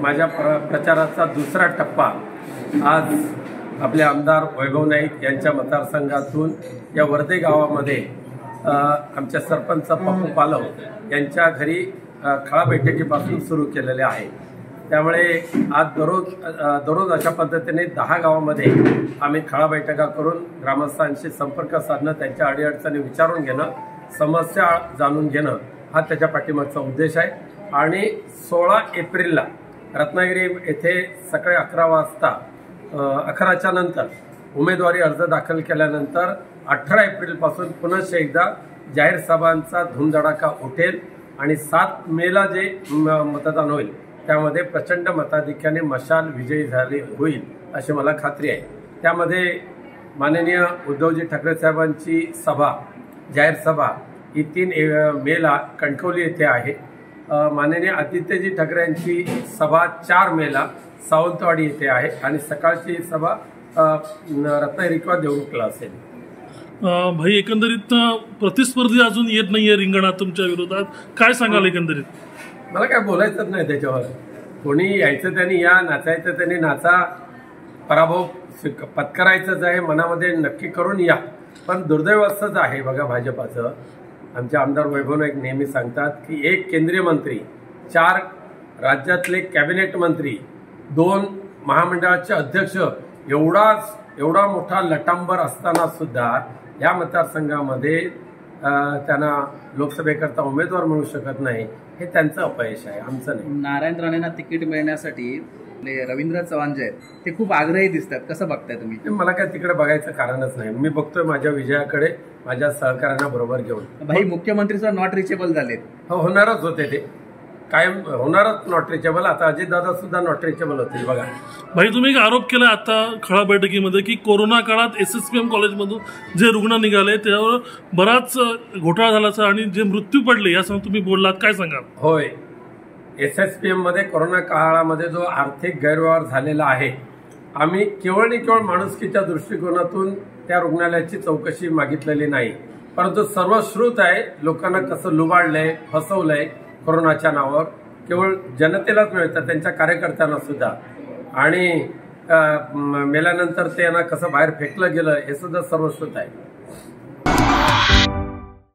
माझ्या प्र प्रचाराचा दुसरा टप्पा आज आपले आमदार वैभव नाईक यांच्या मतदारसंघातून या वर्धे गावामध्ये आमच्या सरपंच पप्पू पालव यांच्या घरी खळा बैठकीपासून सुरू केलेले आहे. त्यामुळे आज दररोज दररोज अशा पद्धतीने दहा गावामध्ये आम्ही खळा बैठका करून ग्रामस्थांशी संपर्क साधणं त्यांच्या अडीअडचणी विचारून घेणं समस्या जाणून घेणं हा त्याच्या पाठीमागचा उद्देश आहे. आणि सोळा एप्रिलला रत्नागिरी येथे सकाळी अकरा वाजता अकराच्या नंतर उमेदवारी अर्ज दाखल केल्यानंतर अठरा एप्रिलपासून पुनश्च एकदा जाहीर सभांचा धुमधडाका उठेल आणि सात मेला जे म- मतदान होईल त्यामध्ये प्रचंड मताधिक्याने मशाल विजयी झाली होईल अशी मला खात्री आहे. त्यामध्ये माननीय उद्धवजी ठाकरे साहेबांची सभा जाहीर सभा ही तीन ए- मेला कणकवली येथे आहे. माननीय आदित्यजी ठाकरे यांची सभा चार मेला सावंतवाडी येथे आहे आणि सकाळची सभा रत्नागिरी किंवा देवरुखला असेल. भाई एकंदरीत प्रतिस्पर्धी अजून येत नाहीये रिंगणात तुमच्या विरोधात. काय सांगाल एकंदरीत? मला काय बोलायचंच नाही त्याच्यावर. कोणी यायचं त्यांनी या नाचायचं त्यांनी नाचा. पराभव पत्करायचंच आहे मनामध्ये नक्की करून या. पण दुर्दैव असंच आहे बघा भाजपाचं. आमचे आमदार वैभव नाईक नेहमी सांगतात की एक केंद्रीय मंत्री चार राज्यातले कॅबिनेट मंत्री दोन महामंडळाचे अध्यक्ष एवढाच एवढा मोठा लटांबर असताना सुद्धा या मतदारसंघामध्ये त्यांना लोकसभेकरता उमेदवार मिळू शकत नाही हे त्यांचं अपयश आहे आमचं नाही. नारायण राणेंना तिकीट मिळण्यासाठी रवींद्र चव्हाण जे आहेत ते खूप आग्रही दिसतात. कसं बघताय तुम्ही? मला काय तिकडे बघायचं कारणच नाही. मी बघतोय माझ्या विजयाकडे माझ्या सहकाऱ्यांना बरोबर घेऊन. भाई मुख्यमंत्री नॉट रिचेबल झालेत. हो होणारच होते ते. कायम होणारच नॉट रिचेबल आता अजितदादा सुद्धा नॉट रिचेबल होतील बघा. भाई तुम्ही एक आरोप केला आता खळा बैठकीमध्ये की कोरोना काळात एस एस पी एम कॉलेजमधून जे रुग्ण निघाले त्यावर बराच घोटाळा झाल्याचा आणि जे मृत्यू पडले यासंग तुम्ही बोललात. काय सांगाल? होय. एस एस पी एममध्ये कोरोना काळामध्ये जो आर्थिक गैरव्यवहार झालेला आहे आम्ही केवळ आणि केवळ माणुसकीच्या दृष्टिकोनातून त्या रुग्णालयाची चौकशी मागितलेली नाही. परंतु सर्वश्रुत आहे लोकांना कसं लुबाडलंय फसवलंय कोरोनाच्या नावावर केवळ जनतेलाच मिळतं त्यांच्या कार्यकर्त्यांना सुद्धा. आणि मेल्यानंतर त्यांना कसं बाहेर फेकलं गेलं हे सुद्धा सर्वश्रुत आहे.